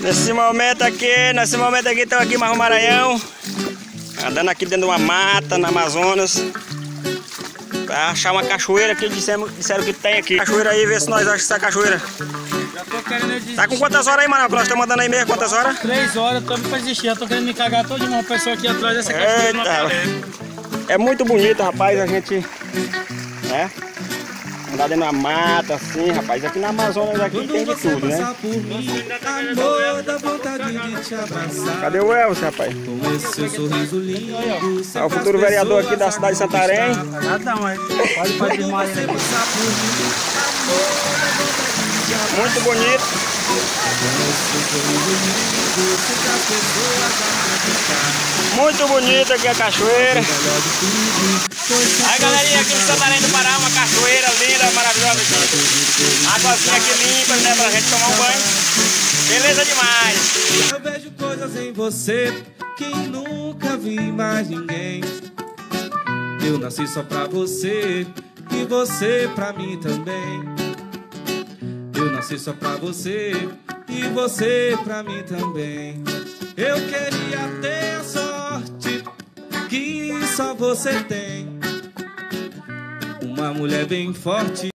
Nesse momento aqui, nesse momento aqui, estamos aqui em Marrom Maranhão. Andando aqui dentro de uma mata, na Amazonas. Pra achar uma cachoeira que disseram, disseram que tem aqui. Cachoeira aí, vê se nós achamos essa cachoeira. Já tô querendo desistir. Tá com quantas horas aí, Manoel? Que nós estamos andando aí mesmo, quantas horas? Três horas, tô pra desistir. Já tô querendo me cagar todo de uma pessoa aqui atrás dessa cachoeira Eita. É muito bonito, rapaz, a gente. Né? Andar dentro da mata, assim, rapaz. Aqui na Amazonas aqui tem de tudo, né? por mim, amor, dá vontade de te abraçar. Cadê o Elcio, rapaz? Com esse seu sorriso lindo, É o futuro vereador aqui da cidade de Santarém. Nada, mas pode fazer abraçar. Muito bonito. Muito bonito aqui a cachoeira. Aí galerinha, aqui em Santarém do Águazinha aqui limpa, né, pra gente tomar um banho. Beleza demais. Eu vejo coisas em você que nunca vi mais ninguém. Eu nasci só pra você e você pra mim também. Eu nasci só pra você e você pra mim também. Eu queria ter a sorte que só você tem. Uma mulher bem forte.